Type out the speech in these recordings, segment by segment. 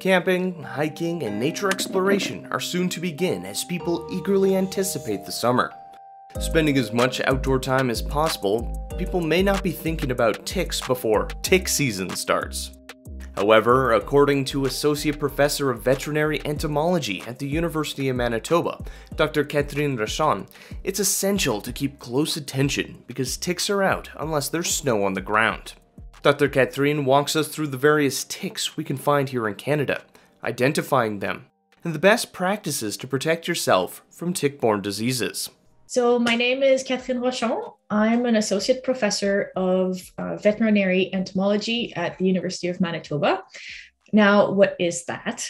Camping, hiking, and nature exploration are soon to begin as people eagerly anticipate the summer. Spending as much outdoor time as possible, people may not be thinking about ticks before tick season starts. However, according to Associate Professor of Veterinary Entomology at the University of Manitoba, Dr. Kateryn Rochon, it's essential to keep close attention because ticks are out unless there's snow on the ground. Dr. Kateryn walks us through the various ticks we can find here in Canada, identifying them, and the best practices to protect yourself from tick borne diseases. So, my name is Kateryn Rochon. I'm an associate professor of uh, veterinary entomology at the University of Manitoba. Now, what is that?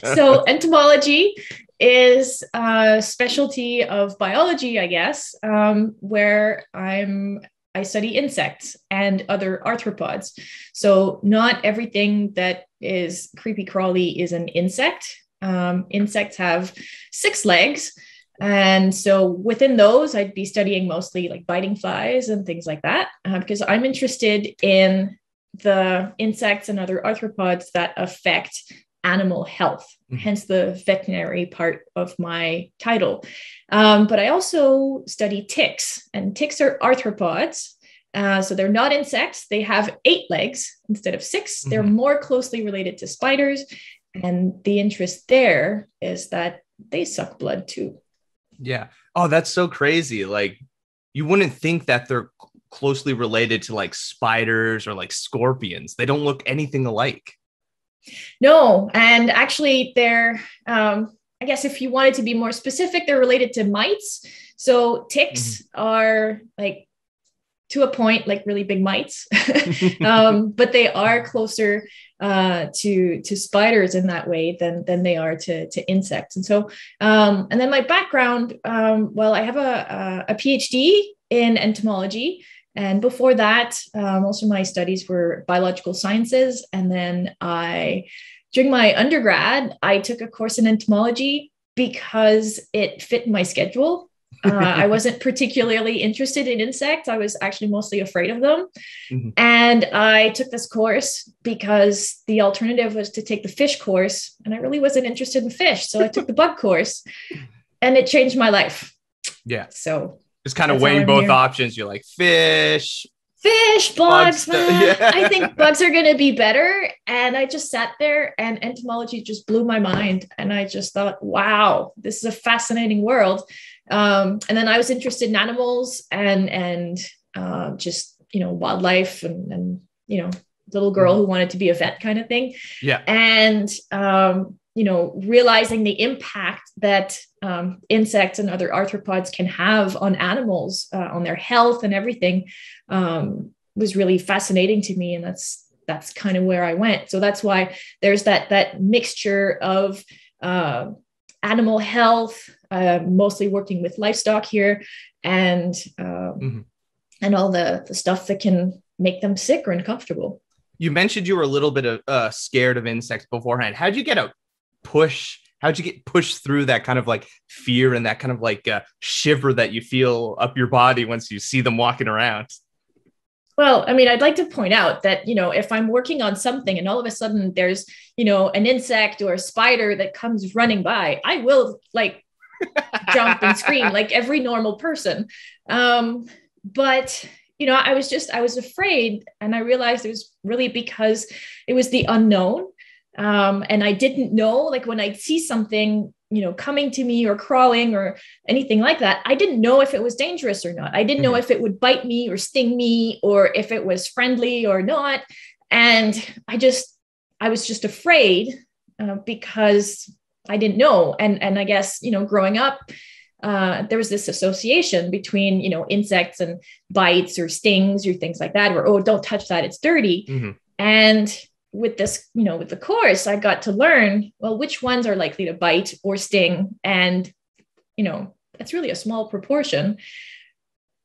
so, entomology is a specialty of biology, I guess, um, where I'm I study insects and other arthropods. So, not everything that is creepy crawly is an insect. Um, insects have six legs. And so, within those, I'd be studying mostly like biting flies and things like that, uh, because I'm interested in the insects and other arthropods that affect animal health, mm-hmm. hence the veterinary part of my title. Um, but I also study ticks, and ticks are arthropods. Uh, so they're not insects. They have eight legs instead of 6 they mm-hmm. They're more closely related to spiders. And the interest there is that they suck blood too. Yeah. Oh, that's so crazy. Like, you wouldn't think that they're closely related to like spiders or like scorpions. They don't look anything alike. No, and actually, they're, um, I guess, if you wanted to be more specific, they're related to mites. So ticks mm-hmm. are like to a point like really big mites, um, but they are closer uh, to to spiders in that way than than they are to to insects. And so, um, and then my background, um, well, I have a, a, a PhD in entomology. And before that, uh, most of my studies were biological sciences. And then I, during my undergrad, I took a course in entomology because it fit my schedule. Uh, I wasn't particularly interested in insects. I was actually mostly afraid of them. Mm-hmm. And I took this course because the alternative was to take the fish course. And I really wasn't interested in fish. So I took the bug course and it changed my life. Yeah. So just kind of weighing both here. options. You're like fish, fish, bugs. bugs yeah. I think bugs are going to be better. And I just sat there and entomology just blew my mind. And I just thought, wow, this is a fascinating world. Um, and then I was interested in animals and, and uh, just, you know, wildlife and, and, you know, little girl who wanted to be a vet kind of thing. Yeah. And, um, you know, realizing the impact that um, insects and other arthropods can have on animals, uh, on their health and everything, um, was really fascinating to me, and that's that's kind of where I went. So that's why there's that that mixture of uh, animal health, uh, mostly working with livestock here, and um, mm-hmm. and all the the stuff that can make them sick or uncomfortable. You mentioned you were a little bit of, uh, scared of insects beforehand. How'd you get a push how'd you get pushed through that kind of like fear and that kind of like uh, shiver that you feel up your body once you see them walking around? Well i mean i'd like to point out that you know if i'm working on something and all of a sudden there's you know an insect or a spider that comes running by i will like jump and scream like every normal person. Um but you know i was just i was afraid and i realized it was really because it was the unknown um, and I didn't know, like when I'd see something, you know, coming to me or crawling or anything like that, I didn't know if it was dangerous or not. I didn't know mm-hmm. if it would bite me or sting me or if it was friendly or not. And I just, I was just afraid uh, because I didn't know. And and I guess you know, growing up, uh, there was this association between you know insects and bites or stings or things like that. Where oh, don't touch that; it's dirty. Mm-hmm. And with this, you know, with the course, I got to learn, well, which ones are likely to bite or sting. And, you know, that's really a small proportion.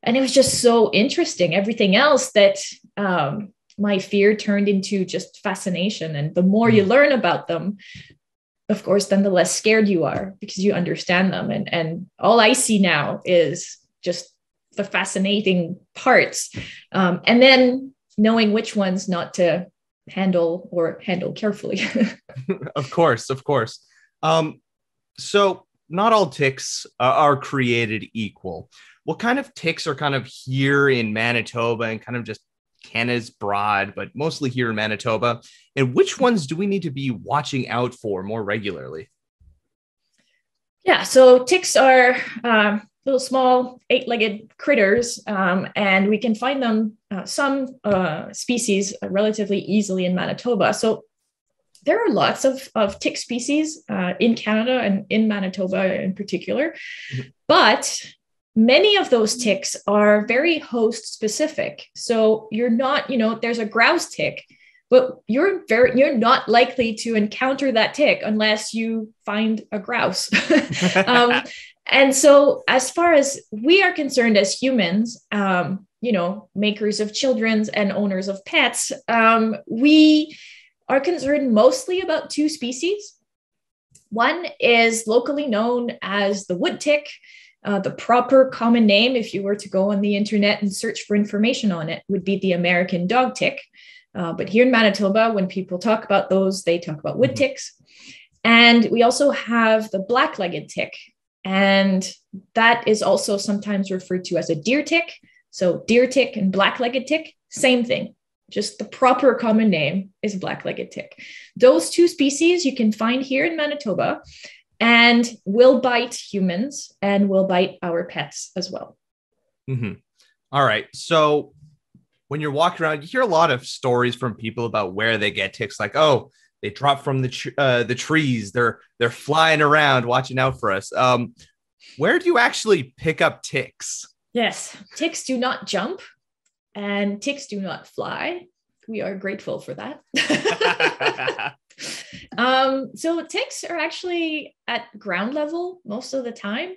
And it was just so interesting. Everything else that um, my fear turned into just fascination. And the more you mm. learn about them, of course, then the less scared you are because you understand them. And, and all I see now is just the fascinating parts. Um, and then knowing which ones not to handle or handle carefully. of course, of course. Um, so not all ticks uh, are created equal. What kind of ticks are kind of here in Manitoba and kind of just Canada's broad, but mostly here in Manitoba? And which ones do we need to be watching out for more regularly? Yeah, so ticks are um, little small eight-legged critters, um, and we can find them uh, some uh, species relatively easily in Manitoba. So there are lots of, of tick species uh, in Canada and in Manitoba in particular, mm-hmm. but many of those ticks are very host specific. So you're not, you know, there's a grouse tick, but you're very you're not likely to encounter that tick unless you find a grouse. um, and so, as far as we are concerned as humans, um, you know, makers of children's and owners of pets, um, we are concerned mostly about two species. One is locally known as the wood tick. Uh, the proper common name, if you were to go on the internet and search for information on it, would be the American dog tick. Uh, but here in Manitoba, when people talk about those, they talk about wood mm-hmm. ticks. And we also have the black legged tick. And that is also sometimes referred to as a deer tick. So, deer tick and black legged tick, same thing. Just the proper common name is black legged tick. Those two species you can find here in Manitoba and will bite humans and will bite our pets as well. Mm-hmm. All right. So, when you're walking around, you hear a lot of stories from people about where they get ticks, like, oh, they drop from the tr- uh, the trees. They're they're flying around, watching out for us. Um, where do you actually pick up ticks? Yes, ticks do not jump, and ticks do not fly. We are grateful for that. um, so ticks are actually at ground level most of the time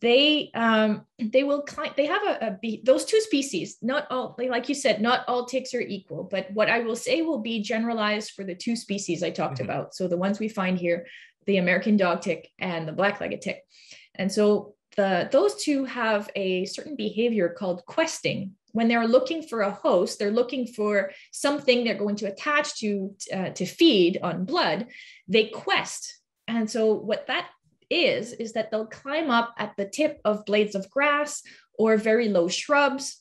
they um they will climb they have a, a those two species not all like you said not all ticks are equal but what i will say will be generalized for the two species i talked mm-hmm. about. So the ones we find here the american dog tick and the black-legged tick. And so the those two have a certain behavior called questing. When they're looking for a host they're looking for something they're going to attach to uh, to feed on blood they quest. And so what that is is that they'll climb up at the tip of blades of grass or very low shrubs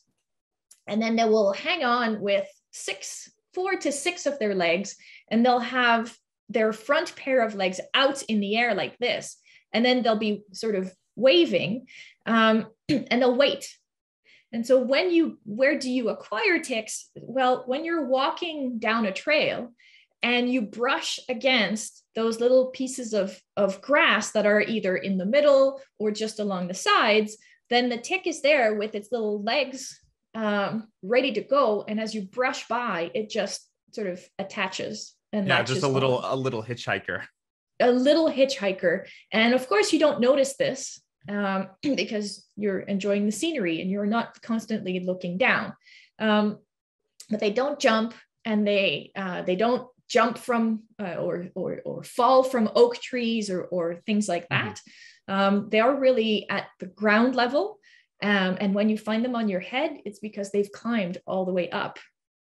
and then they will hang on with six four to six of their legs and they'll have their front pair of legs out in the air like this and then they'll be sort of waving um, and they'll wait. And so when you where do you acquire ticks? Well when you're walking down a trail and you brush against those little pieces of, of grass that are either in the middle or just along the sides, then the tick is there with its little legs um, ready to go. And as you brush by, it just sort of attaches. And yeah, just a little a little hitchhiker. A little hitchhiker, and of course you don't notice this um, because you're enjoying the scenery and you're not constantly looking down. Um, but they don't jump and they uh, they don't jump from uh, or, or, or fall from oak trees or, or things like mm-hmm. that. Um, they are really at the ground level. Um, and when you find them on your head, it's because they've climbed all the way up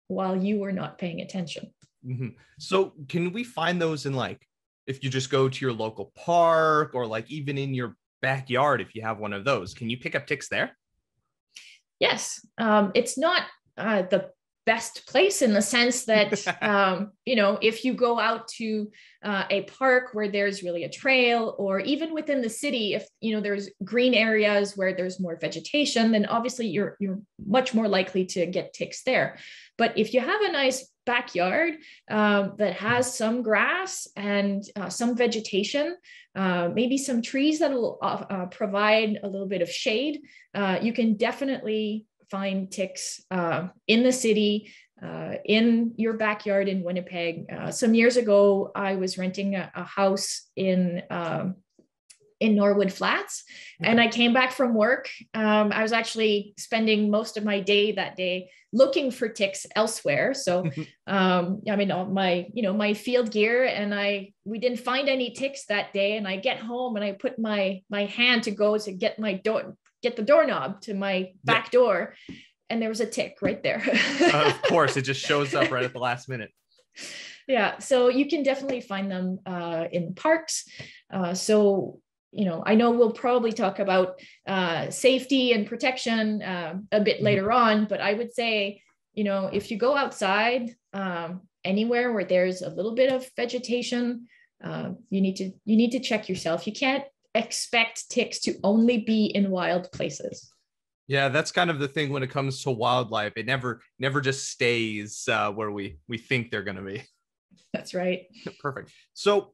while you were not paying attention. Mm-hmm. So, can we find those in like if you just go to your local park or like even in your backyard if you have one of those? Can you pick up ticks there? Yes. Um, it's not uh, the best place in the sense that um, you know if you go out to uh, a park where there's really a trail or even within the city if you know there's green areas where there's more vegetation then obviously you're you're much more likely to get ticks there. But if you have a nice backyard um, that has some grass and uh, some vegetation uh, maybe some trees that will uh, uh, provide a little bit of shade uh, you can definitely find ticks uh, in the city, uh, in your backyard in Winnipeg. Uh, some years ago, I was renting a, a house in um, in Norwood Flats, and I came back from work. Um, I was actually spending most of my day that day looking for ticks elsewhere. So, um, I mean, my you know my field gear, and I we didn't find any ticks that day. And I get home and I put my my hand to go to get my door get the doorknob to my back yeah. door and there was a tick right there uh, of course it just shows up right at the last minute yeah, so you can definitely find them uh, in parks. Uh, so you know, I know we'll probably talk about uh, safety and protection uh, a bit mm-hmm. later on, but I would say, you know, if you go outside um, anywhere where there's a little bit of vegetation, uh, you need to you need to check yourself. You can't expect ticks to only be in wild places. Yeah, that's kind of the thing when it comes to wildlife. It never never just stays uh, where we we think they're going to be. That's right. Perfect. So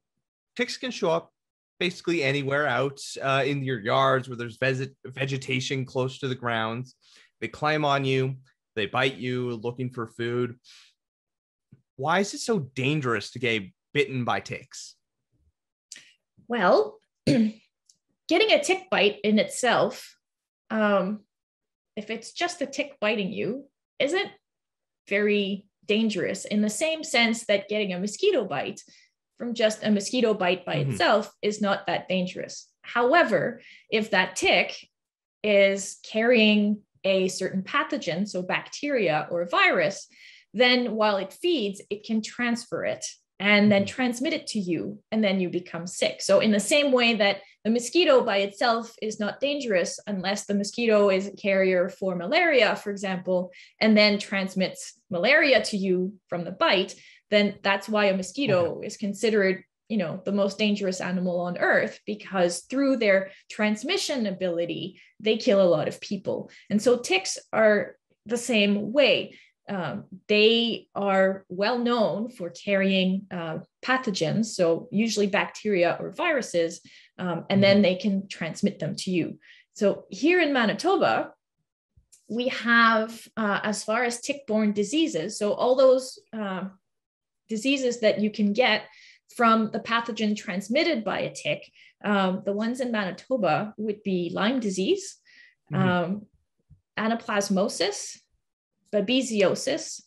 ticks can show up basically anywhere out uh, in your yards where there's vegetation close to the grounds. They climb on you, they bite you looking for food. Why is it so dangerous to get bitten by ticks? Well, getting a tick bite in itself, um, if it's just a tick biting you, isn't very dangerous in the same sense that getting a mosquito bite from just a mosquito bite by mm-hmm. itself is not that dangerous. However, if that tick is carrying a certain pathogen, so bacteria or virus, then while it feeds, it can transfer it and then mm-hmm. transmit it to you, and then you become sick. So, in the same way that the mosquito by itself is not dangerous unless the mosquito is a carrier for malaria, for example, and then transmits malaria to you from the bite, then that's why a mosquito okay. is considered you know the most dangerous animal on earth because through their transmission ability they kill a lot of people and so ticks are the same way um, they are well known for carrying uh, pathogens so usually bacteria or viruses um, and then mm-hmm. they can transmit them to you so here in manitoba we have uh, as far as tick-borne diseases so all those uh, diseases that you can get from the pathogen transmitted by a tick. Um, the ones in Manitoba would be Lyme disease, mm-hmm. um, anaplasmosis, babesiosis,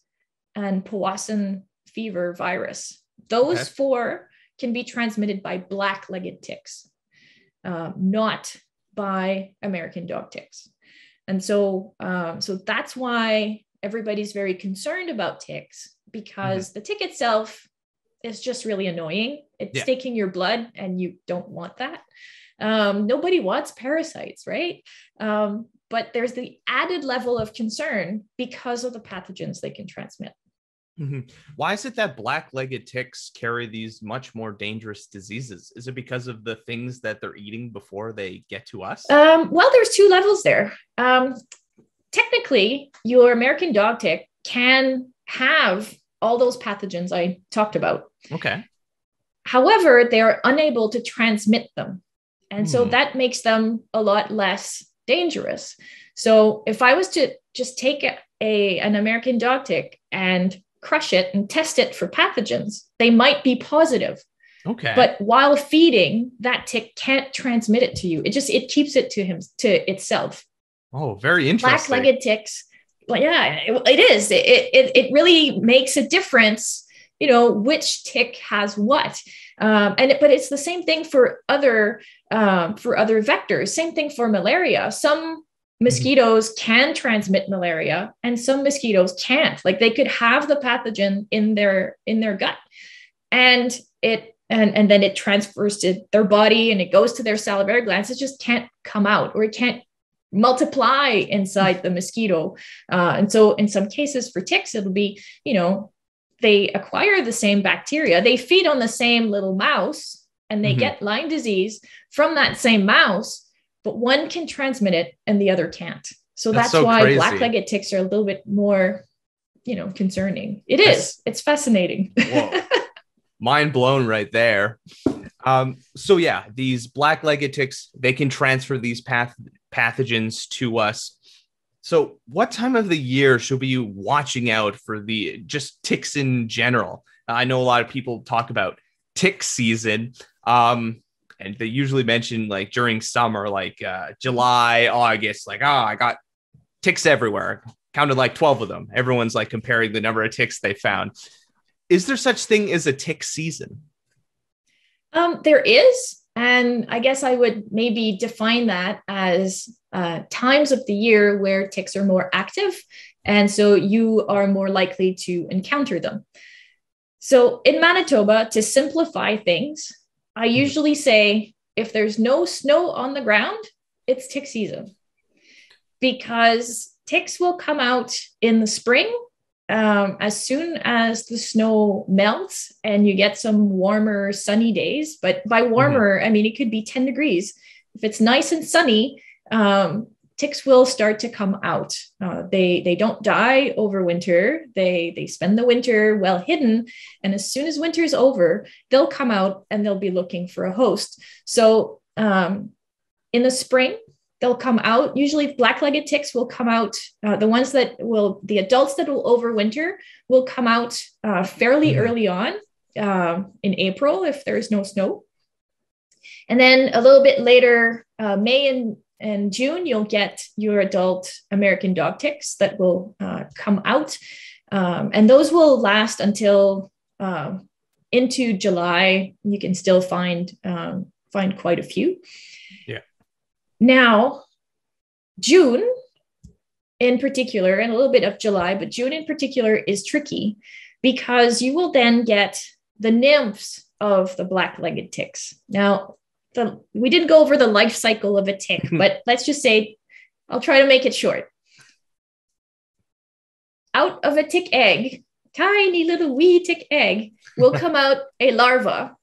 and Powassan fever virus. Those okay. four can be transmitted by black legged ticks, uh, not by American dog ticks. And so, um, so that's why everybody's very concerned about ticks because mm-hmm. the tick itself is just really annoying. It's yeah. taking your blood and you don't want that. Um, nobody wants parasites, right? Um, but there's the added level of concern because of the pathogens they can transmit. Mm-hmm. Why is it that black legged ticks carry these much more dangerous diseases? Is it because of the things that they're eating before they get to us? Um, well, there's two levels there. Um, technically, your American dog tick can have all those pathogens I talked about. Okay. However, they are unable to transmit them. And so hmm. that makes them a lot less dangerous. So if I was to just take a, a, an American dog tick and crush it and test it for pathogens, they might be positive. Okay. But while feeding, that tick can't transmit it to you. It just it keeps it to him to itself. Oh, very interesting. Black-legged ticks well, yeah, it, it is. It, it, it really makes a difference, you know, which tick has what. Um, and it, but it's the same thing for other um, for other vectors. Same thing for malaria. Some mosquitoes mm-hmm. can transmit malaria, and some mosquitoes can't. Like they could have the pathogen in their in their gut, and it and and then it transfers to their body and it goes to their salivary glands. It just can't come out, or it can't multiply inside the mosquito. Uh, and so, in some cases, for ticks, it'll be, you know, they acquire the same bacteria, they feed on the same little mouse, and they mm-hmm. get Lyme disease from that same mouse, but one can transmit it and the other can't. So that's, that's so why black legged ticks are a little bit more, you know, concerning. It is. That's, it's fascinating. Mind blown right there. Um, so yeah, these black-legged ticks, they can transfer these path pathogens to us. So, what time of the year should we be watching out for the just ticks in general? I know a lot of people talk about tick season, um, and they usually mention like during summer, like uh, July, August, like, oh, I got ticks everywhere. Counted like 12 of them. Everyone's like comparing the number of ticks they found. Is there such thing as a tick season? Um, there is. And I guess I would maybe define that as uh, times of the year where ticks are more active. And so you are more likely to encounter them. So in Manitoba, to simplify things, I mm-hmm. usually say if there's no snow on the ground, it's tick season because ticks will come out in the spring um, as soon as the snow melts and you get some warmer, sunny days. But by warmer, mm-hmm. I mean it could be 10 degrees. If it's nice and sunny, um, ticks will start to come out. Uh, they they don't die over winter. They they spend the winter well hidden, and as soon as winter's over, they'll come out and they'll be looking for a host. So um, in the spring, they'll come out. Usually, black-legged ticks will come out. Uh, the ones that will the adults that will overwinter will come out uh, fairly mm-hmm. early on uh, in April if there's no snow. And then a little bit later, uh, May and in June, you'll get your adult American dog ticks that will uh, come out. Um, and those will last until uh, into July. You can still find um, find quite a few. Now, June in particular, and a little bit of July, but June in particular is tricky because you will then get the nymphs of the black-legged ticks. Now, the we didn't go over the life cycle of a tick, but let's just say I'll try to make it short. Out of a tick egg, tiny little wee tick egg, will come out a larva.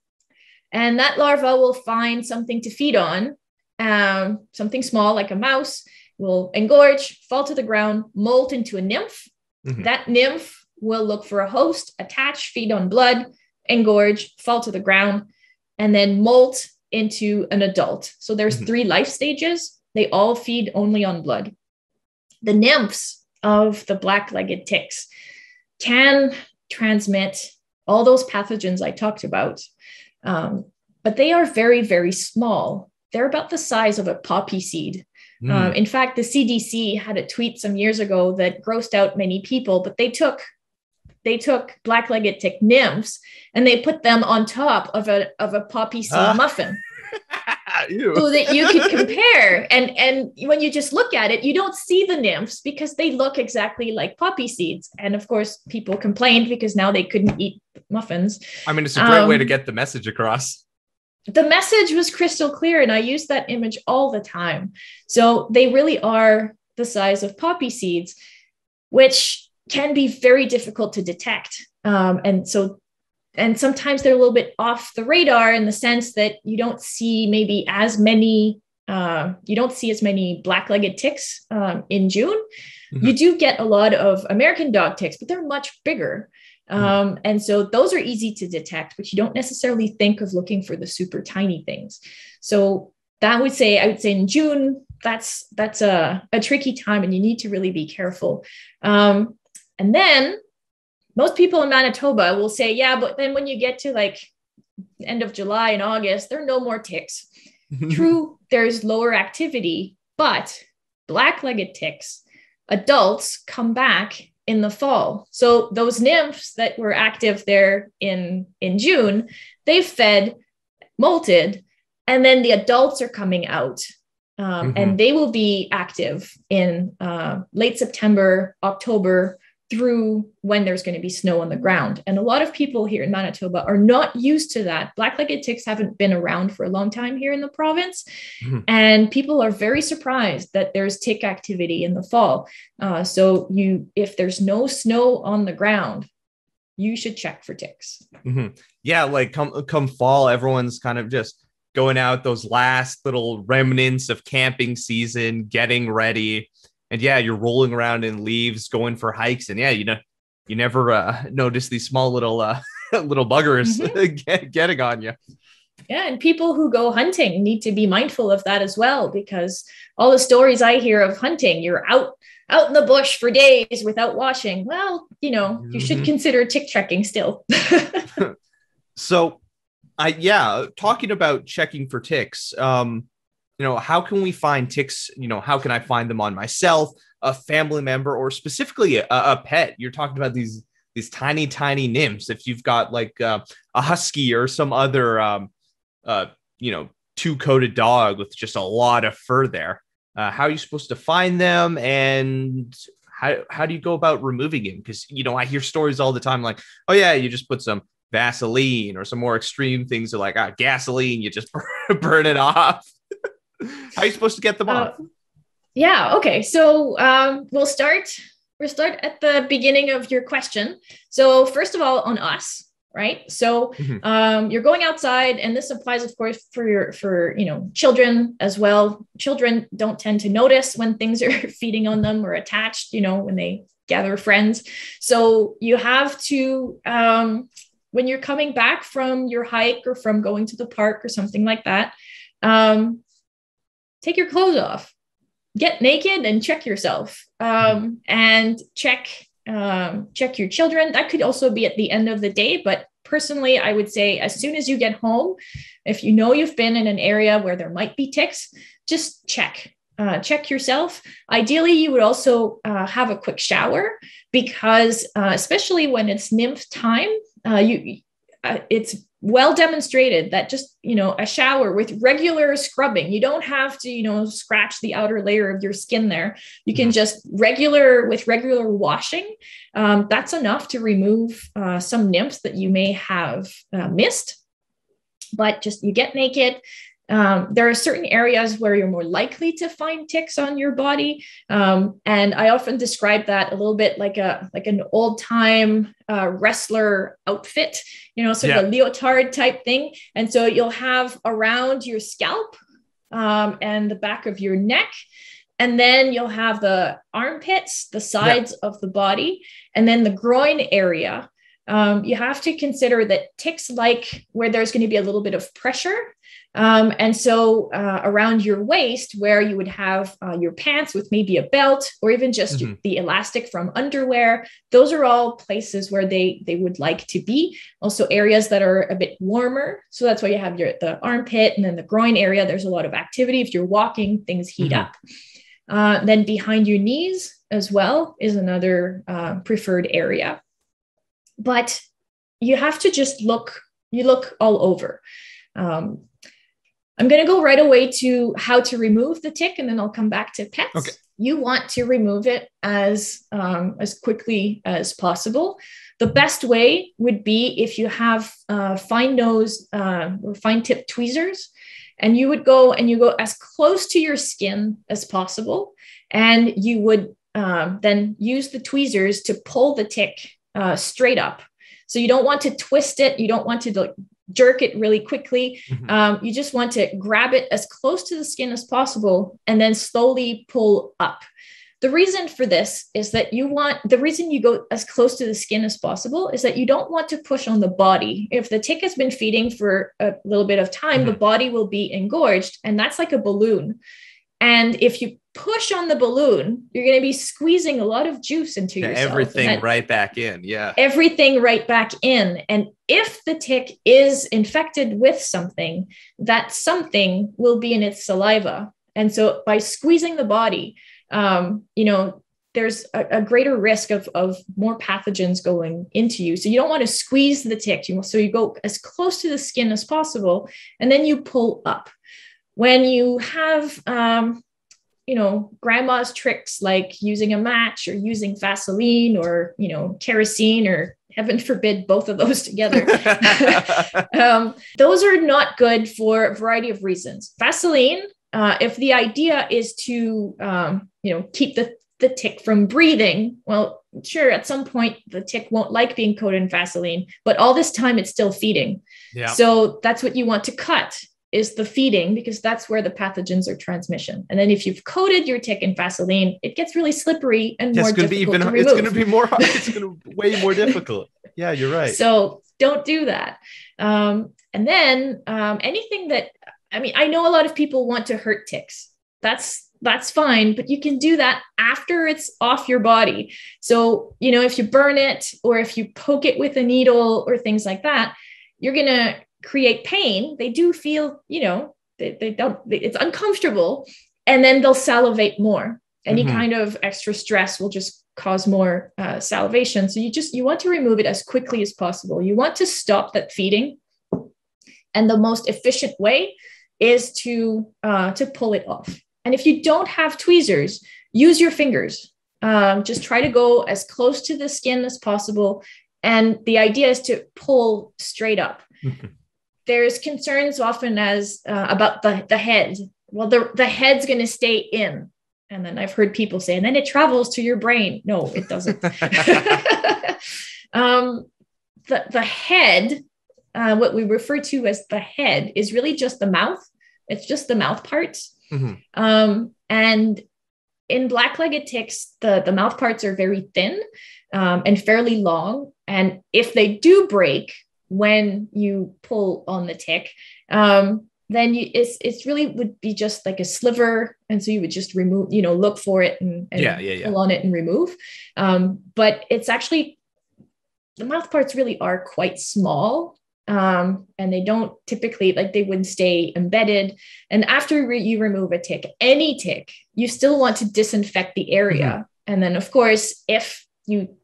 And that larva will find something to feed on, um, something small like a mouse, will engorge, fall to the ground, molt into a nymph. Mm-hmm. That nymph will look for a host, attach, feed on blood, engorge, fall to the ground, and then molt into an adult. So there's mm-hmm. three life stages. They all feed only on blood. The nymphs of the black-legged ticks can transmit all those pathogens I talked about, um, but they are very, very small. They're about the size of a poppy seed. Mm. Um, in fact, the CDC had a tweet some years ago that grossed out many people, but they took they took black-legged tick nymphs and they put them on top of a of a poppy seed uh. muffin. so that you could compare and and when you just look at it you don't see the nymphs because they look exactly like poppy seeds and of course people complained because now they couldn't eat muffins i mean it's a great um, way to um, get the message across the message was crystal clear and i use that image all the time so they really are the size of poppy seeds which can be very difficult to detect um, and so and sometimes they're a little bit off the radar in the sense that you don't see maybe as many uh, you don't see as many black-legged ticks um, in June. Mm-hmm. You do get a lot of American dog ticks, but they're much bigger. Mm-hmm. Um, and so those are easy to detect, but you don't necessarily think of looking for the super tiny things. So that would say, I would say in June, that's that's a, a tricky time and you need to really be careful. Um, and then most people in Manitoba will say, yeah, but then when you get to like end of July and August, there are no more ticks. True, there's lower activity, but black legged ticks, adults come back in the fall. So those nymphs that were active there in, in June, they fed, molted, and then the adults are coming out. Um, mm-hmm. And they will be active in uh, late September, October, through when there's going to be snow on the ground. And a lot of people here in Manitoba are not used to that. Black-legged ticks haven't been around for a long time here in the province. Mm-hmm. And people are very surprised that there's tick activity in the fall. Uh, so you if there's no snow on the ground, you should check for ticks. Mm-hmm. Yeah, like come come fall, everyone's kind of just going out those last little remnants of camping season, getting ready and yeah, you're rolling around in leaves, going for hikes, and yeah, you know, you never uh, notice these small little uh, little buggers mm-hmm. get, getting on you. Yeah, and people who go hunting need to be mindful of that as well, because all the stories I hear of hunting, you're out out in the bush for days without washing. Well, you know, mm-hmm. you should mm-hmm. consider tick checking still. so, I yeah, talking about checking for ticks. Um, you know how can we find ticks you know how can i find them on myself a family member or specifically a, a pet? You're talking about these these tiny tiny nymphs. If you've got like uh, a husky or some other um, uh, you know two coated dog with just a lot of fur there uh, how are you supposed to find them? And how, how do you go about removing him? Because you know i hear stories all the time like oh yeah you just put some Vaseline or some more extreme things are like ah, gasoline, you just burn it off. How are you supposed to get them uh, off? Yeah. Okay. So um, we'll start. We'll start at the beginning of your question. So first of all, on us, right? So mm-hmm. um, you're going outside, and this applies, of course, for your for you know children as well. Children don't tend to notice when things are feeding on them or attached. You know when they gather friends. So you have to um, when you're coming back from your hike or from going to the park or something like that. Um, take your clothes off. Get naked and check yourself um, and check um, check your children. That could also be at the end of the day but personally i would say as soon as you get home if you know you've been in an area where there might be ticks just check uh, check yourself. Ideally you would also uh, have a quick shower because uh, especially when it's nymph time uh, you uh, it's well demonstrated that just you know a shower with regular scrubbing you don't have to you know scratch the outer layer of your skin there you can mm-hmm. just regular with regular washing um, that's enough to remove uh, some nymphs that you may have uh, missed but just you get naked um, there are certain areas where you're more likely to find ticks on your body, um, and I often describe that a little bit like a like an old time uh, wrestler outfit, you know, sort yeah. of a leotard type thing. And so you'll have around your scalp um, and the back of your neck. And then you'll have the armpits, the sides yeah. of the body, and then the groin area. Um, you have to consider that ticks like where there's going to be a little bit of pressure um, and so uh, around your waist, where you would have uh, your pants with maybe a belt or even just mm-hmm. the elastic from underwear, those are all places where they they would like to be. Also areas that are a bit warmer. So that's why you have your the armpit and then the groin area. There's a lot of activity. If you're walking, things heat mm-hmm. up. Uh, then behind your knees as well is another uh, preferred area. But you have to just look. You look all over. Um, I'm going to go right away to how to remove the tick, and then I'll come back to pets. Okay. You want to remove it as um, as quickly as possible. The best way would be if you have uh, fine nose uh, or fine tip tweezers, and you would go and you go as close to your skin as possible, and you would um, then use the tweezers to pull the tick uh, straight up. So you don't want to twist it. You don't want to jerk it really quickly. Mm-hmm. Um, you just want to grab it as close to the skin as possible and then slowly pull up. The reason for this is that you want the reason you go as close to the skin as possible is that you don't want to push on the body. If the tick has been feeding for a little bit of time, mm-hmm. the body will be engorged, and that's like a balloon. And if you push on the balloon, you're going to be squeezing a lot of juice into yourself. Everything right back in. Yeah. Everything right back in. And if the tick is infected with something, that something will be in its saliva. And so by squeezing the body, um, you know, there's a, a, greater risk of, of more pathogens going into you. So you don't want to squeeze the tick. You, so you go as close to the skin as possible, and then you pull up. When you have um, you know grandma's tricks like using a match or using vaseline or you know kerosene or heaven forbid both of those together. Um, those are not good for a variety of reasons. Vaseline uh, if the idea is to um, you know keep the the tick from breathing well sure at some point the tick won't like being coated in vaseline but all this time it's still feeding. Yeah. so that's what you want to cut is the feeding because that's where the pathogens are transmission. And then if you've coated your tick in Vaseline, it gets really slippery and more difficult even, to remove. It's going to be more. It's going to way more difficult. Yeah, you're right. So don't do that. Um, and then um, anything that I mean, I know a lot of people want to hurt ticks. That's that's fine, but you can do that after it's off your body. So you know, if you burn it or if you poke it with a needle or things like that, you're gonna create pain, they do feel, you know, they, they don't, it's uncomfortable. And then they'll salivate more. Any mm-hmm. kind of extra stress will just cause more uh, salivation. So you just, you want to remove it as quickly as possible. You want to stop that feeding. And the most efficient way is to, uh, to pull it off. And if you don't have tweezers, use your fingers. Um, just try to go as close to the skin as possible and the idea is to pull straight up. There's concerns often as uh, about the, the head. Well, the, the head's going to stay in. And then I've heard people say, and then it travels to your brain. No, it doesn't. um, the, the head, uh, what we refer to as the head, is really just the mouth. It's just the mouth parts. Mm-hmm. Um, and in black-legged ticks, the, the mouth parts are very thin um, and fairly long. And if they do break when you pull on the tick, um, then you, it's it's really would be just like a sliver, and so you would just remove, you know, look for it and, and yeah, yeah, yeah. pull on it and remove. Um, but it's actually the mouth parts really are quite small, um, and they don't typically like they wouldn't stay embedded. And after re- you remove a tick, any tick, you still want to disinfect the area. Mm-hmm. And then, of course, if you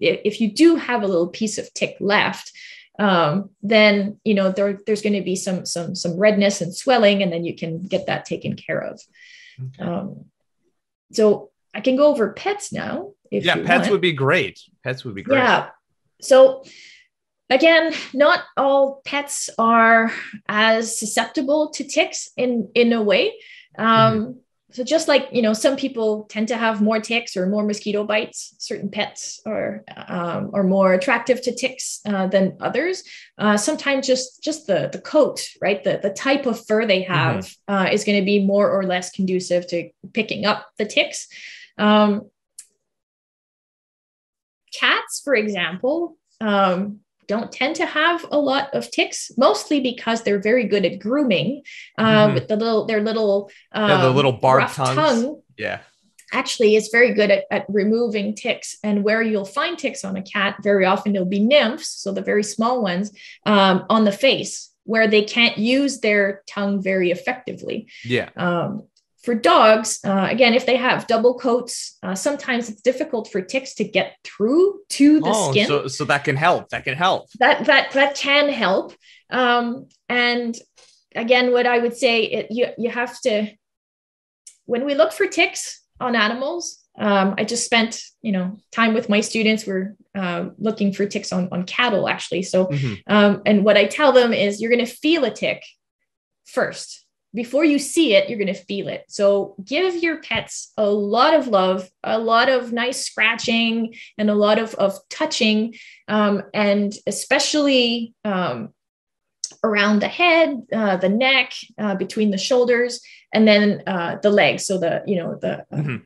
if you do have a little piece of tick left, um, then you know there, there's going to be some some some redness and swelling, and then you can get that taken care of. Okay. Um, so I can go over pets now. yeah, pets want. would be great. Pets would be great. Yeah. So again, not all pets are as susceptible to ticks in in a way. Um, mm-hmm so just like you know some people tend to have more ticks or more mosquito bites certain pets are um, are more attractive to ticks uh, than others uh, sometimes just just the the coat right the the type of fur they mm-hmm. have mm-hmm. uh, is going to be more or less conducive to picking up the ticks um, cats for example um, don't tend to have a lot of ticks, mostly because they're very good at grooming uh, mm-hmm. with the little their little um, yeah, the little barb tongue. Yeah. Actually, is very good at, at removing ticks. And where you'll find ticks on a cat, very often it'll be nymphs, so the very small ones, um, on the face where they can't use their tongue very effectively. Yeah. Um, for dogs, uh, again, if they have double coats, uh, sometimes it's difficult for ticks to get through to the oh, skin. So, so that can help. That can help. That that that can help. Um, and again, what I would say, it, you you have to when we look for ticks on animals. Um, I just spent you know time with my students. We're uh, looking for ticks on on cattle actually. So, mm-hmm. um, and what I tell them is you're going to feel a tick first before you see it, you're going to feel it. So give your pets a lot of love, a lot of nice scratching, and a lot of, of touching, um, and especially um, around the head, uh, the neck, uh, between the shoulders, and then uh, the legs. So the, you know, the, uh, mm-hmm.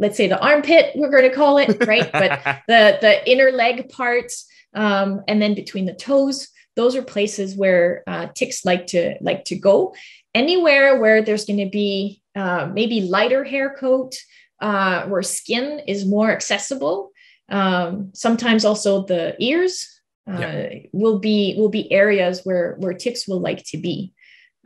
let's say the armpit, we're going to call it, right? but the, the inner leg parts, um, and then between the toes, those are places where uh, ticks like to like to go anywhere where there's going to be uh, maybe lighter hair coat, uh, where skin is more accessible. Um, sometimes also the ears uh, yeah. will be will be areas where where ticks will like to be.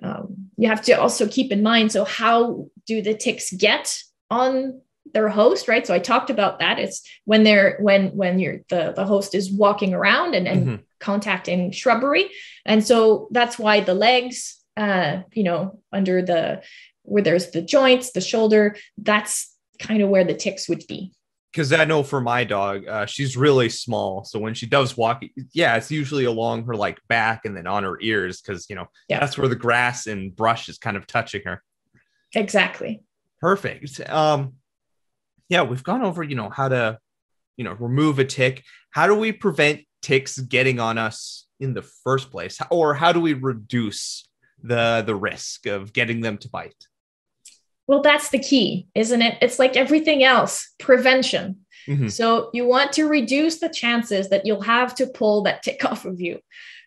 Um, you have to also keep in mind. So how do the ticks get on their host right so i talked about that it's when they're when when you're the the host is walking around and, and mm-hmm. Contacting shrubbery and so that's why the legs uh, you know, under the where there's the joints, the shoulder, that's kind of where the ticks would be. Because I know for my dog, uh, she's really small. So when she does walk, yeah, it's usually along her like back and then on her ears because you know yeah. that's where the grass and brush is kind of touching her. Exactly. Perfect. Um, yeah, we've gone over you know how to you know remove a tick. How do we prevent ticks getting on us in the first place, or how do we reduce the the risk of getting them to bite? Well that's the key isn't it? It's like everything else prevention. Mm-hmm. so you want to reduce the chances that you'll have to pull that tick off of you.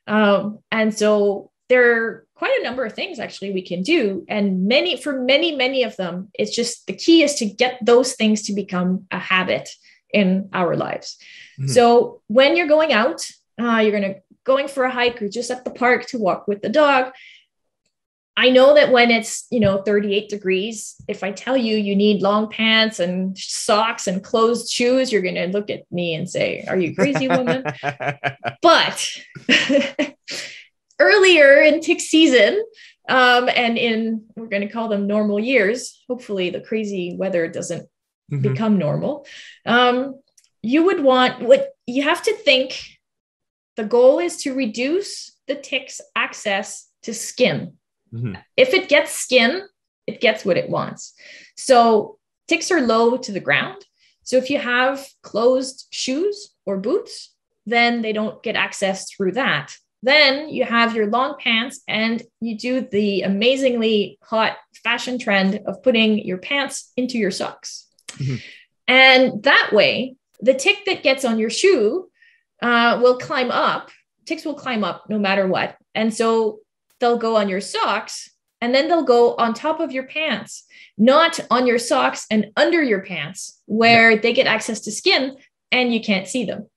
Um, and so there are quite a number of things actually we can do. And many for many many of them it's just the key is to get those things to become a habit in our lives mm-hmm. so when you're going out uh, you're going to going for a hike or just at the park to walk with the dog I know that when it's, you know, 38 degrees, if I tell you you need long pants and socks and closed shoes, you're going to look at me and say, Are you crazy, woman? but earlier in tick season, um, and in, we're going to call them normal years, hopefully the crazy weather doesn't mm-hmm. become normal. Um, you would want what you have to think the goal is to reduce the tick's access to skin. Mm-hmm. If it gets skin, it gets what it wants. So ticks are low to the ground. So if you have closed shoes or boots, then they don't get access through that. Then you have your long pants and you do the amazingly hot fashion trend of putting your pants into your socks. Mm-hmm. And that way, the tick that gets on your shoe uh, will climb up. Ticks will climb up no matter what. And so they'll go on your socks and then they'll go on top of your pants, not on your socks and under your pants where yeah. they get access to skin and you can't see them.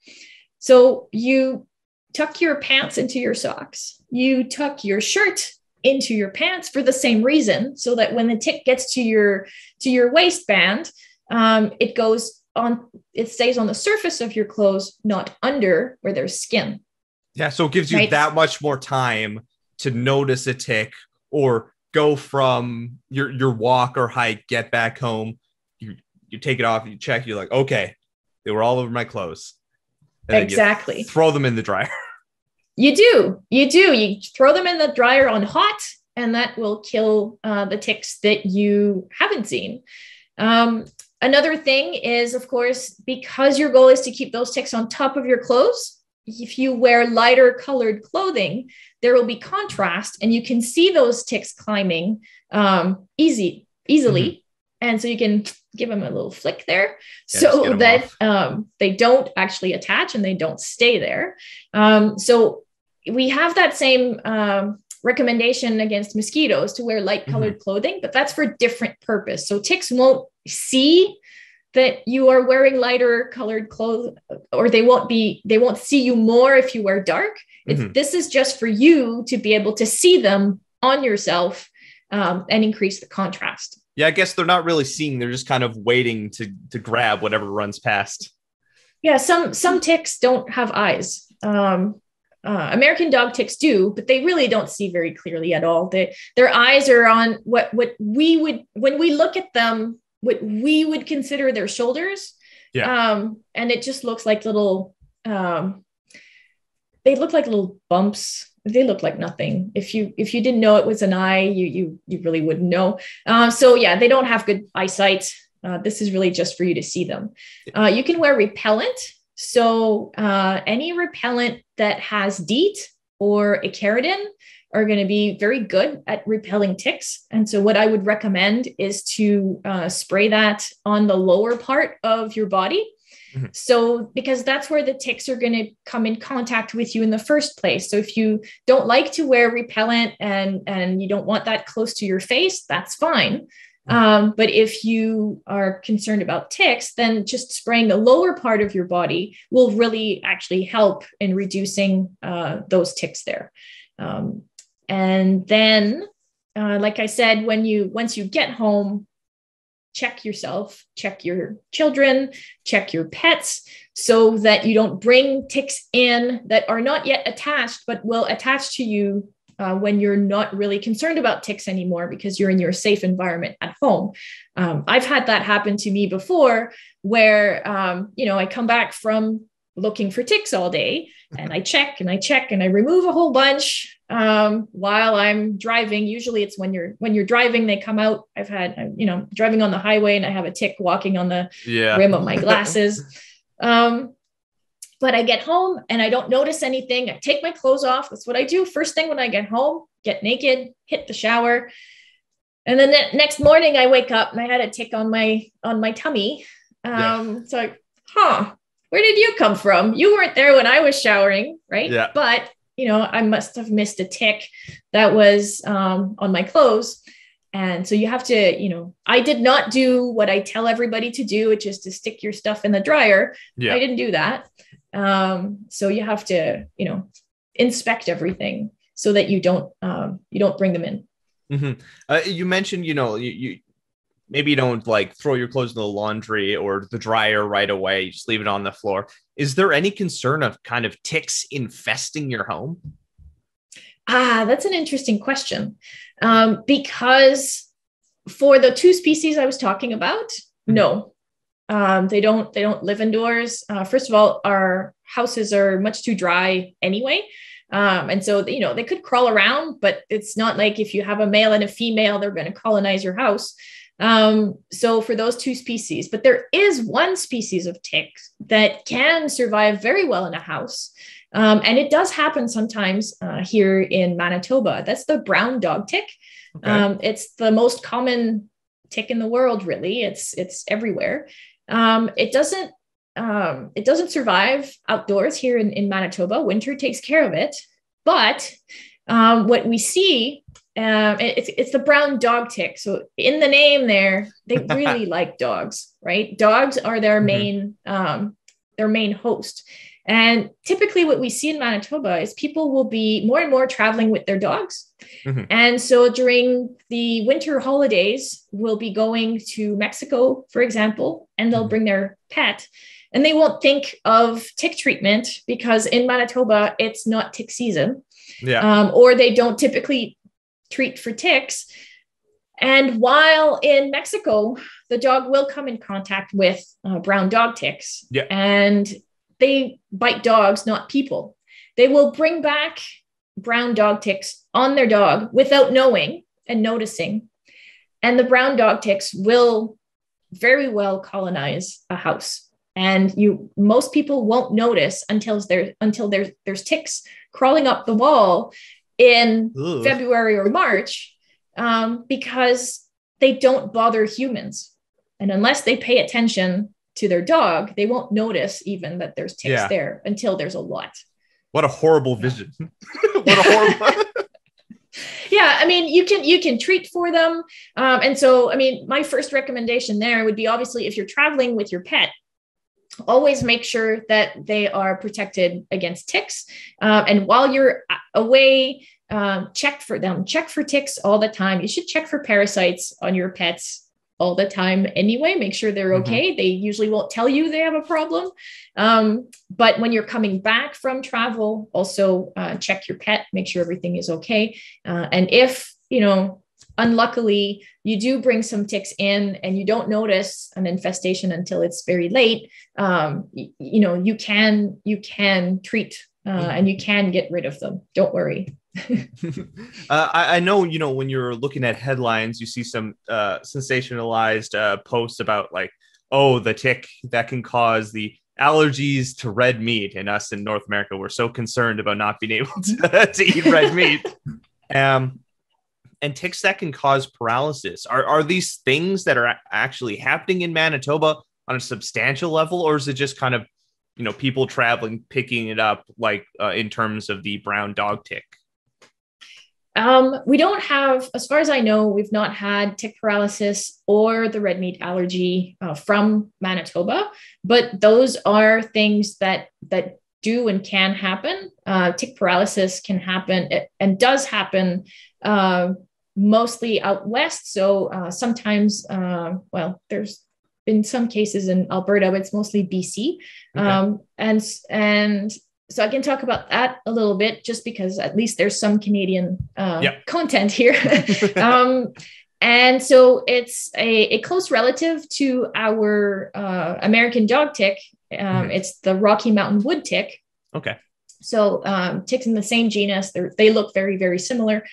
So you tuck your pants into your socks. You tuck your shirt into your pants for the same reason so that when the tick gets to your to your waistband um, it goes on it stays on the surface of your clothes not under where there's skin yeah so it gives you right? that much more time to notice a tick or go from your your walk or hike get back home you you take it off you check you're like okay they were all over my clothes exactly throw them in the dryer You do. You do. You throw them in the dryer on hot, and that will kill uh, the ticks that you haven't seen. Um, another thing is, of course, because your goal is to keep those ticks on top of your clothes, if you wear lighter colored clothing, there will be contrast, and you can see those ticks climbing um, easy, easily. Mm-hmm and so you can give them a little flick there yeah, so that um, they don't actually attach and they don't stay there um, so we have that same um, recommendation against mosquitoes to wear light colored mm-hmm. clothing, but that's for different purpose. So ticks won't see that you are wearing lighter colored clothes or they won't be they won't see you more if you wear dark mm-hmm. this is just for you to be able to see them on yourself um, and increase the contrast yeah i guess they're not really seeing they're just kind of waiting to to grab whatever runs past yeah some some ticks don't have eyes um, uh, American dog ticks do, but they really don't see very clearly at all. They, their eyes are on what what we would when we look at them, what we would consider their shoulders. Yeah. Um, and it just looks like little. Um, they look like little bumps. They look like nothing. If you if you didn't know it was an eye, you you you really wouldn't know. Uh, so yeah, they don't have good eyesight. Uh, this is really just for you to see them. Uh, you can wear repellent so uh, any repellent that has DEET or Icaridin are going to be very good at repelling ticks. And so what I would recommend is to uh, spray that on the lower part of your body. Mm-hmm. So, because that's where the ticks are going to come in contact with you in the first place. So, if you don't like to wear repellent and and you don't want that close to your face, that's fine. Um, but if you are concerned about ticks, then just spraying the lower part of your body will really actually help in reducing uh, those ticks there. Um, and then, uh, like I said, when you once you get home, check yourself, check your children, check your pets, so that you don't bring ticks in that are not yet attached, but will attach to you uh, when you're not really concerned about ticks anymore because you're in your safe environment at home. Um, I've had that happen to me before where, um, you know, I come back from looking for ticks all day and I check and I check and I remove a whole bunch um, while I'm driving. Usually it's when you're when you're driving, they come out. I've had you know driving on the highway and I have a tick walking on the yeah. rim of my glasses. um, but I get home and I don't notice anything. I take my clothes off. That's what I do first thing when I get home, get naked, hit the shower. And then the next morning I wake up and I had a tick on my on my tummy. Um, yeah. so like, huh, where did you come from? You weren't there when I was showering, right? Yeah. But you know, I must have missed a tick that was um, on my clothes. And so you have to, you know, I did not do what I tell everybody to do, which is to stick your stuff in the dryer. Yeah. I didn't do that. Um, so you have to, you know, inspect everything so that you don't um, you don't bring them in. Mm-hmm. Uh, you mentioned, you know, you, you maybe you don't like throw your clothes in the laundry or the dryer right away. You just leave it on the floor. Is there any concern of kind of ticks infesting your home? Ah, that's an interesting question. Um, because for the two species I was talking about, mm-hmm. no, um, they don't they don't live indoors. Uh, first of all, our houses are much too dry anyway. Um, and so, you know, they could crawl around, but it's not like if you have a male and a female, they're going to colonize your house. Um, so for those two species, but there is one species of ticks that can survive very well in a house. Um, and it does happen sometimes uh, here in Manitoba. That's the brown dog tick. Okay. Um, it's the most common tick in the world, really. It's it's everywhere. Um, it doesn't um, it doesn't survive outdoors here in, in Manitoba. Winter takes care of it. But um, what we see, uh, it's, it's the brown dog tick. So in the name there, they really like dogs, right? Dogs are their mm-hmm. main um, their main host. And typically, what we see in Manitoba is people will be more and more traveling with their dogs. Mm-hmm. And so during the winter holidays, we'll be going to Mexico, for example, and they'll mm-hmm. bring their pet and they won't think of tick treatment because in Manitoba it's not tick season. Yeah. Um, or they don't typically treat for ticks. And while in Mexico, the dog will come in contact with uh, brown dog ticks. Yeah. And they bite dogs, not people. They will bring back brown dog ticks on their dog without knowing and noticing. And the brown dog ticks will very well colonize a house and you most people won't notice until there until there's there's ticks crawling up the wall in Ooh. February or March um, because they don't bother humans. And unless they pay attention to their dog they won't notice even that there's ticks yeah. there until there's a lot. What a horrible vision. What a horrible yeah i mean you can you can treat for them. Um, and so i mean my first recommendation there would be obviously if you're traveling with your pet always make sure that they are protected against ticks. Uh, and while you're away, um, check for them, check for ticks all the time. You should check for parasites on your pets all the time anyway. Make sure they're mm-hmm. okay. Mm-hmm. They usually won't tell you they have a problem. Um, but when you're coming back from travel, also uh, check your pet, make sure everything is okay. Uh, and if, you know, unluckily you do bring some ticks in and you don't notice an infestation until it's very late. Um, you, you know you can you can treat uh, mm-hmm. and you can get rid of them. Don't worry. Uh, I, I, know you know when you're looking at headlines you see some uh, sensationalized uh, posts about like oh the tick that can cause the allergies to red meat. And us in north america we're so concerned about not being able to, to eat red meat. Um and ticks that can cause paralysis. Are, are these things that are actually happening in Manitoba on a substantial level, or is it just kind of, you know, people traveling picking it up, like uh, in terms of the brown dog tick? Um, we don't have, as far as I know, we've not had tick paralysis or the red meat allergy uh, from Manitoba, but those are things that that do and can happen. Uh, tick paralysis can happen and does happen uh, mostly out west. So uh, sometimes, uh, well, there's been some cases in Alberta, but it's mostly BC. Okay. Um, and and so I can talk about that a little bit, just because at least there's some Canadian uh, yep. content here. um, and so it's a, a, close relative to our uh, American dog tick. Um, mm-hmm. It's the Rocky Mountain wood tick. Okay. So um, ticks in the same genus. They look very very similar.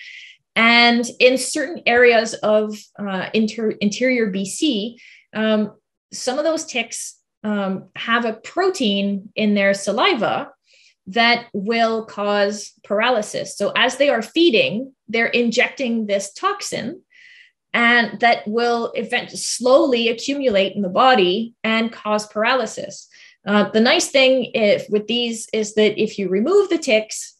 And in certain areas of uh, inter- interior BC, um, some of those ticks um, have a protein in their saliva that will cause paralysis. So as they are feeding, they're injecting this toxin and that will eventually slowly accumulate in the body and cause paralysis. Uh, the nice thing if, with these is that if you remove the ticks,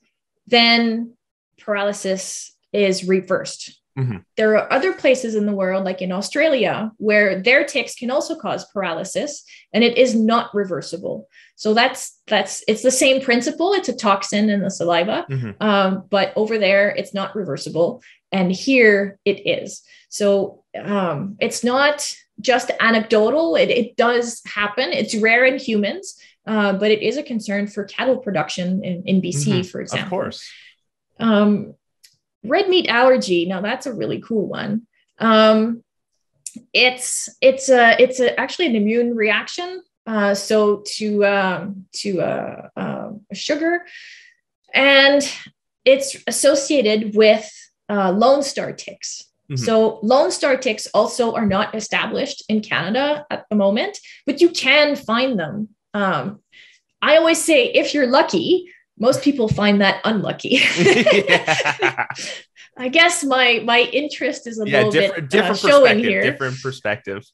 then paralysis is reversed. Mm-hmm. There are other places in the world, like in Australia, where their ticks can also cause paralysis, and it is not reversible. So that's that's it's the same principle. It's a toxin in the saliva, mm-hmm. um, but over there it's not reversible, and here it is. So um, it's not just anecdotal. It, it does happen. It's rare in humans, uh, but it is a concern for cattle production in, in BC, mm-hmm. for example. Of course. Um, red meat allergy. Now that's a really cool one. Um, it's it's a it's a, actually an immune reaction uh, so to um, to uh, um, sugar, and it's associated with uh, Lone Star ticks. Mm-hmm. So Lone Star ticks also are not established in Canada at the moment, but you can find them. Um, I always say if you're lucky, most people find that unlucky. I guess my my interest is a yeah, little different, bit different uh, showing here. Different perspective.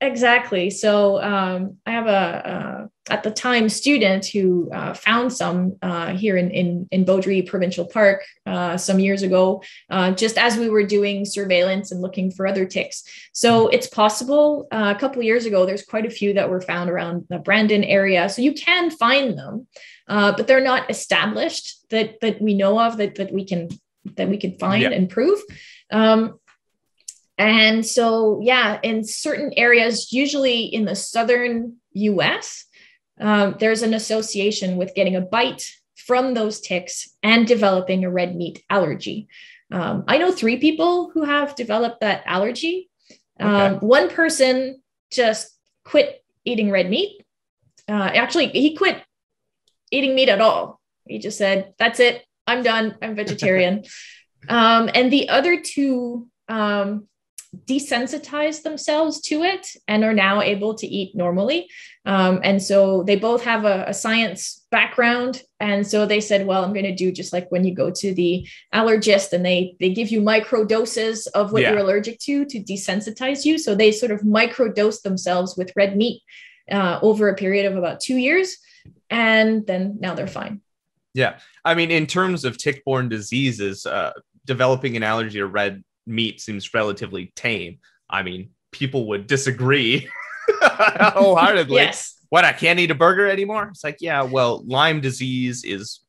Exactly. So um, I have a, uh, at the time student who uh, found some uh, here in, in, in Beaudry Provincial Park uh, some years ago, uh, just as we were doing surveillance and looking for other ticks. So it's possible uh, a couple years ago, there's quite a few that were found around the Brandon area. So you can find them, but they're not established that, that we know of that, that we can that we can find yeah. and prove. Um, and so, yeah, in certain areas, usually in the southern US, um, there's an association with getting a bite from those ticks and developing a red meat allergy. Um, I know three people who have developed that allergy. Um, okay. One person just quit eating red meat. Uh, actually, he quit eating meat at all. He just said, That's it. I'm done. I'm vegetarian. um, and the other two um, desensitized themselves to it and are now able to eat normally. Um, and so they both have a, a, science background. And so they said, well, I'm going to do just like when you go to the allergist and they, they give you micro doses of what yeah. you're allergic to to desensitize you. So they sort of micro dose themselves with red meat uh, over a period of about two years. And then now they're fine. Yeah. I mean, in terms of tick borne diseases, uh, developing an allergy to red meat seems relatively tame. I mean, people would disagree wholeheartedly. yes. What, I can't eat a burger anymore? It's like, yeah, well, Lyme disease is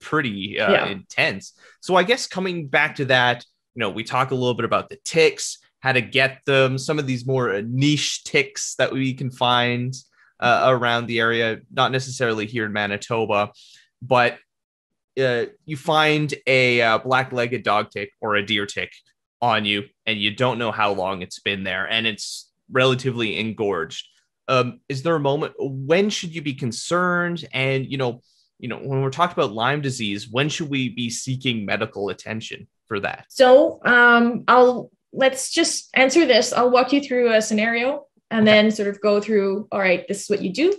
pretty uh, yeah. intense. So I guess coming back to that, you know, we talk a little bit about the ticks, how to get them, some of these more niche ticks that we can find uh, around the area, not necessarily here in Manitoba, but uh, you find a uh, black-legged dog tick or a deer tick on you and you don't know how long it's been there and it's relatively engorged. Um, is there a moment when should you be concerned? And you know you know when we're talking about lyme disease when should we be seeking medical attention for that? So um, i'll let's just answer this. I'll walk you through a scenario and okay. then sort of go through all right this is what you do.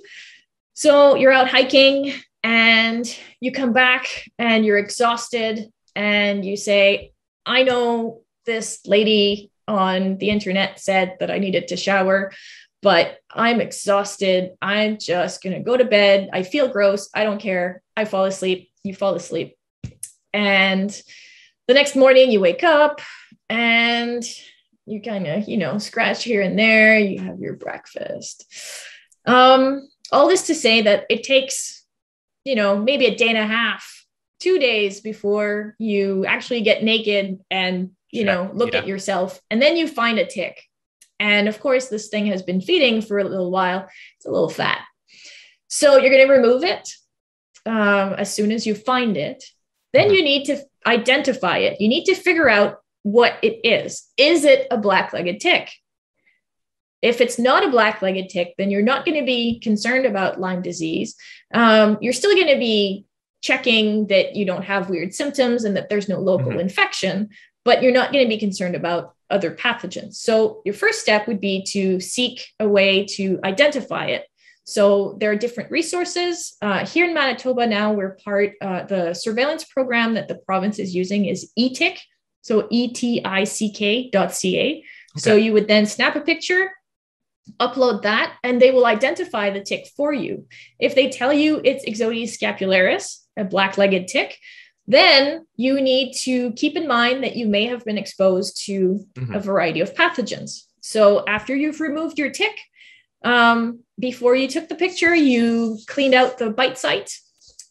So you're out hiking and you come back and you're exhausted and you say i know this lady on the internet said that I needed to shower, but I'm exhausted. I'm just going to go to bed. I feel gross. I don't care. I fall asleep. You fall asleep. And the next morning, you wake up and you kind of, you know, scratch here and there. You have your breakfast. Um, all this to say that it takes, you know, maybe a day and a half, two days before you actually get naked and you know, look yeah. at yourself, and then you find a tick. And of course, this thing has been feeding for a little while. It's a little fat. So you're going to remove it um, as soon as you find it. Then mm-hmm. you need to identify it. You need to figure out what it is. Is it a black legged tick? If it's not a black legged tick, then you're not going to be concerned about Lyme disease. Um, you're still going to be checking that you don't have weird symptoms and that there's no local mm-hmm. infection but you're not going to be concerned about other pathogens. So your first step would be to seek a way to identify it. So there are different resources uh, here in Manitoba. Now we're part uh, the surveillance program that the province is using is eTick, so etick.ca. Okay. So you would then snap a picture, upload that, and they will identify the tick for you. If they tell you it's Ixodes scapularis, a black-legged tick, then you need to keep in mind that you may have been exposed to mm-hmm. a variety of pathogens. So after you've removed your tick, um, before you took the picture, you cleaned out the bite site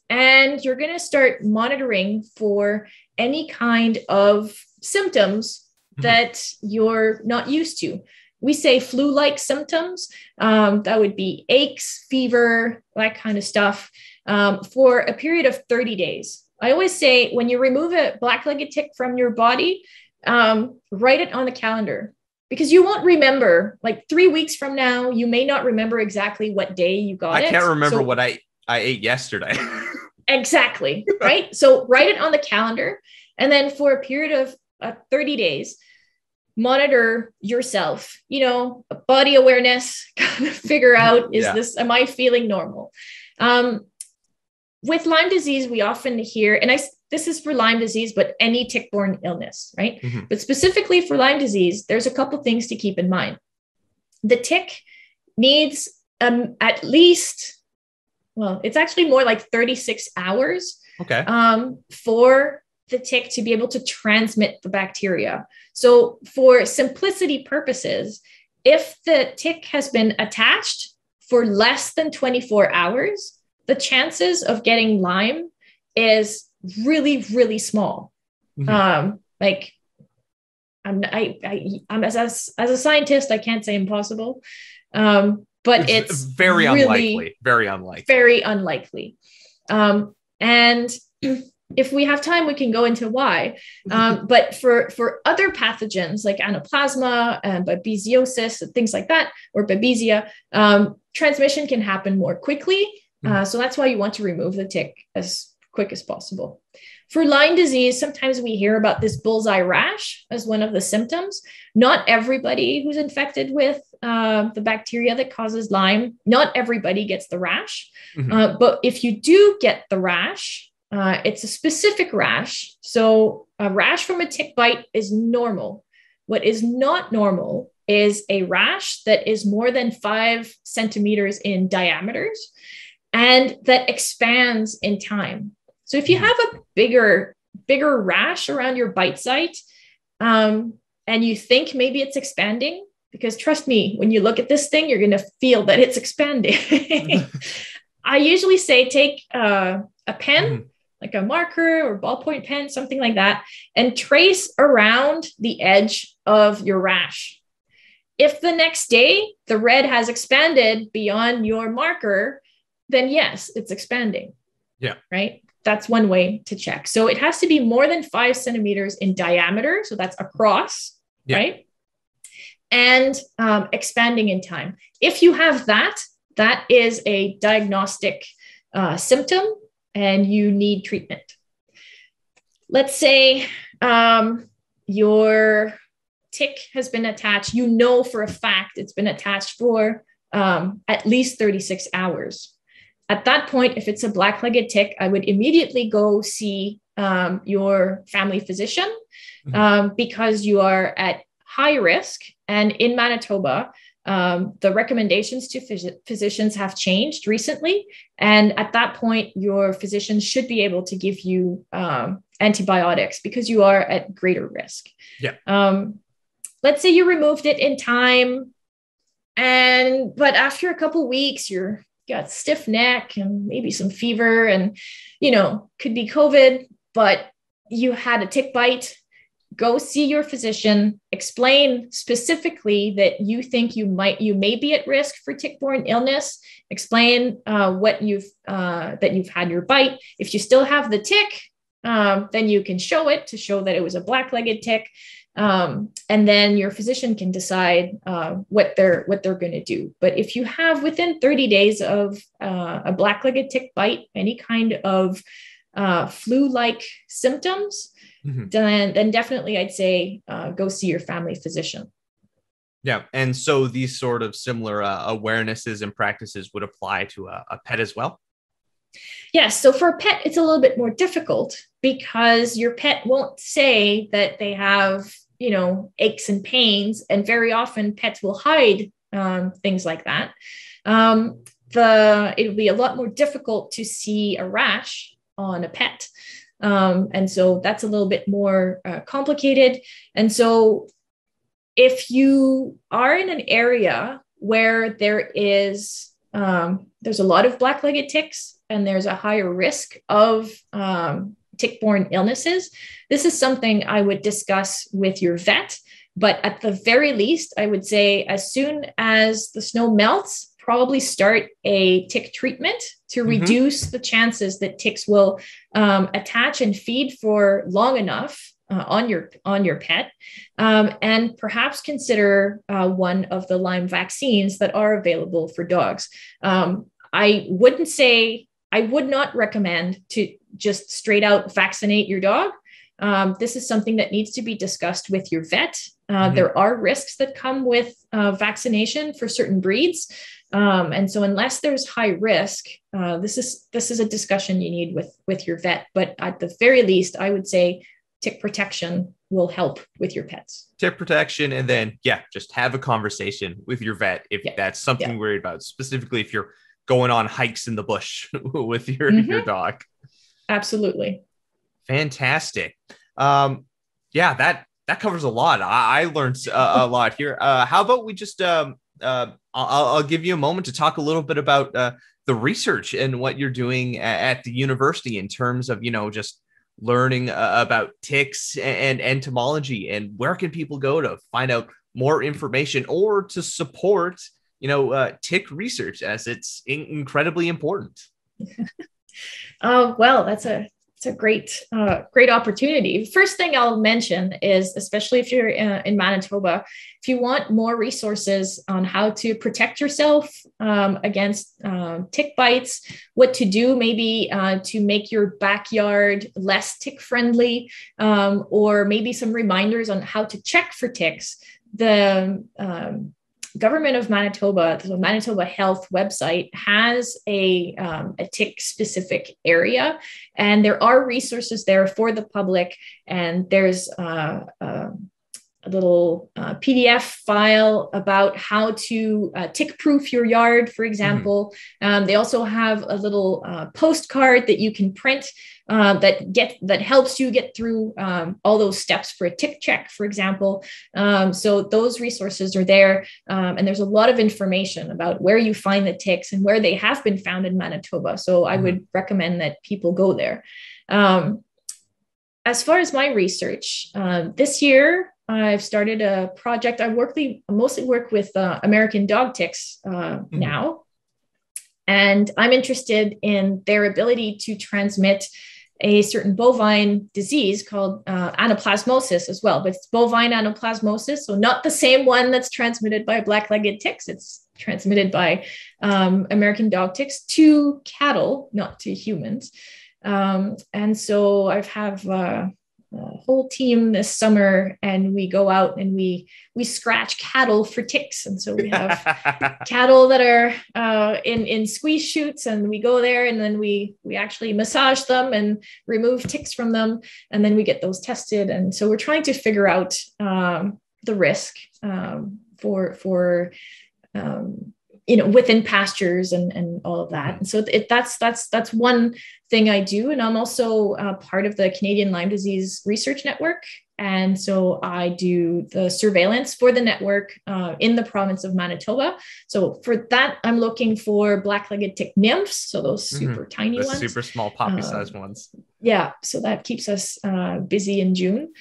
and you're going to start monitoring for any kind of symptoms mm-hmm. that you're not used to. We say flu like symptoms. Um, that would be aches, fever, that kind of stuff um, for a period of 30 days. I always say when you remove a black legged tick from your body, um, write it on the calendar. because you won't remember like three weeks from now, you may not remember exactly what day you got I it. I can't remember So- what I I ate yesterday. Exactly. Right. so write it on the calendar. And then for a period of uh, 30 days, monitor yourself, you know, body awareness, kind of figure out is Yeah. this, am I feeling normal? Um, with Lyme disease, we often hear, and I this is for Lyme disease, but any tick borne illness, right? Mhm. But specifically for Lyme disease, there's a couple things to keep in mind. The tick needs um, at least, well, it's actually more like 36 hours okay. um, for the tick to be able to transmit the bacteria. So, for simplicity purposes, if the tick has been attached for less than 24 hours, the chances of getting Lyme is really, really small. Mhm. Um, like, I'm, I, I, I'm as a, as a scientist, I can't say impossible, um, but it's very really- unlikely. Very unlikely. very unlikely. Um, and if we have time, we can go into why. Um, but for for other pathogens like anaplasma and babesiosis and things like that, or babesia, um, transmission can happen more quickly. Uh, so that's why you want to remove the tick as quick as possible. For Lyme disease, sometimes we hear about this bullseye rash as one of the symptoms. Not everybody who's infected with uh, the bacteria that causes Lyme, not everybody gets the rash. Mhm. Uh, but if you do get the rash, uh, it's a specific rash. So a rash from a tick bite is normal. What is not normal is a rash that is more than five centimeters in diameters and that expands in time. So if you Mhm. have a bigger, bigger rash around your bite site, um, and you think maybe it's expanding, because trust me, when you look at this thing, you're going to feel that it's expanding. I usually say take uh, a pen, Mhm. like a marker or ballpoint pen, something like that, and trace around the edge of your rash. If the next day the red has expanded beyond your marker, then yes, it's expanding. Yeah. Right. That's one way to check. So it has to be more than five centimeters in diameter. So that's across. Yeah. Right. And um, expanding in time. If you have that, that is a diagnostic uh, symptom and you need treatment. Let's say um, your tick has been attached, you know for a fact it's been attached for um, at least 36 hours. At that point, if it's a black legged tick, I would immediately go see um, your family physician Mhm. um, because you are at high risk. And in Manitoba, um, the recommendations to phys- physicians have changed recently. And at that point, your physician should be able to give you um, antibiotics because you are at greater risk. Yeah. Um, let's say you removed it in time, and but after a couple weeks, you're got stiff neck and maybe some fever, and you know could be COVID, but you had a tick bite. Go see your physician. Explain specifically that you think you might you may be at risk for tick-borne illness. Explain uh, what you've uh, that you've had your bite. If you still have the tick um, then you can show it to show that it was a black-legged tick um, and then your physician can decide uh, what they're what they're going to do but if you have within 30 days of uh, a black-legged tick bite any kind of uh, flu-like symptoms Mhm. then then definitely I'd say uh, go see your family physician. Yeah. And so these sort of similar uh, awarenesses and practices would apply to a, a pet as well. Yes, so for a pet, it's a little bit more difficult because your pet won't say that they have you know aches and pains, and very often pets will hide um, things like that. Um, the it would be a lot more difficult to see a rash on a pet. Um, and so that's a little bit more uh, complicated. And so if you are in an area where there is um, there's a lot of black-legged ticks and there's a higher risk of um, tick-borne illnesses, this is something I would discuss with your vet. But at the very least, I would say as soon as the snow melts, probably start a tick treatment to Mhm. reduce the chances that ticks will um, attach and feed for long enough uh, on your on your pet, um, and perhaps consider uh, one of the Lyme vaccines that are available for dogs. Um, I wouldn't say I would not recommend to just straight out vaccinate your dog. Um, this is something that needs to be discussed with your vet. Uh, mm-hmm. There are risks that come with uh, vaccination for certain breeds. Um, and so unless there's high risk, uh, this is this is a discussion you need with with your vet. But at the very least, I would say tick protection will help with your pets. Tick protection, and then yeah, just have a conversation with your vet if yeah. that's something yeah. worried about. Specifically, if you're going on hikes in the bush with your mm-hmm. your dog. Absolutely. Fantastic. Um, yeah, that that covers a lot. I, I learned a, a lot here. Uh, how about we just um, uh, I'll, I'll, give you a moment to talk a little bit about uh, the research and what you're doing at, at, the university in terms of you know just learning uh, about ticks and, and entomology and where can people go to find out more information or to support you know uh, tick research as it's in- incredibly important. oh well, that's a it's a great uh, great opportunity first thing i'll mention is especially if you're in, uh, in manitoba if you want more resources on how to protect yourself um, against um, tick bites what to do maybe uh, to make your backyard less tick friendly um, or maybe some reminders on how to check for ticks the um, government of Manitoba, the Manitoba Health website, has a, um, a tick specific area, and there are resources there for the public. And there's uh, uh, a little uh, PDF file about how to uh, tick proof your yard, for example. Mm-hmm. Um, they also have a little uh, postcard that you can print uh, that get that helps you get through um, all those steps for a tick check, for example. Um, so those resources are there, um, and there's a lot of information about where you find the ticks and where they have been found in Manitoba. So I mm-hmm. would recommend that people go there. Um, as far as my research, uh, this year I've started a project. I work the, mostly work with uh, American dog ticks uh, mm-hmm. now, and I'm interested in their ability to transmit a certain bovine disease called uh, anaplasmosis as well, but it's bovine anaplasmosis, so not the same one that's transmitted by black-legged ticks. It's transmitted by um, American dog ticks to cattle, not to humans. Um, and so I've have uh, whole team this summer and we go out and we we scratch cattle for ticks. And so we have cattle that are uh, in in squeeze chutes and we go there and then we we actually massage them and remove ticks from them and then we get those tested. And so we're trying to figure out um, the risk um, for for um, you know within pastures and and all of that. Mm-hmm. and so it, that's that's that's one thing i do. And i'm also uh, part of the canadian lyme disease research network. And so i do the surveillance for the network uh, in the province of manitoba. So for that i'm looking for black-legged tick nymphs. So those mm-hmm. super mm-hmm. tiny the ones. super small poppy sized uh, ones. yeah. So that keeps us uh, busy in june.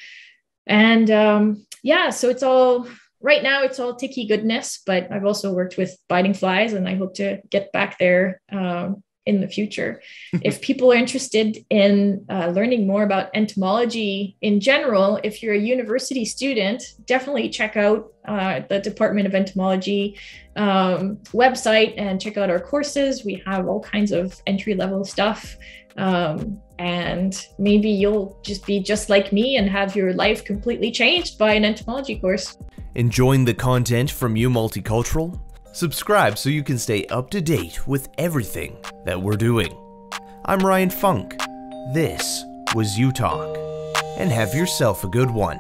And um, yeah. So it's all right now it's all ticky goodness, but I've also worked with biting flies and I hope to get back there um, in the future. if people are interested in uh, learning more about entomology in general, if you're a university student, definitely check out uh, the Department of Entomology um, website and check out our courses. We have all kinds of entry level stuff. Um, and maybe you'll just be just like me and have your life completely changed by an entomology course. Enjoying the content from U Multicultural? Subscribe so you can stay up to date with everything that we're doing. I'm Ryan Funk. This was U Talk, and have yourself a good one.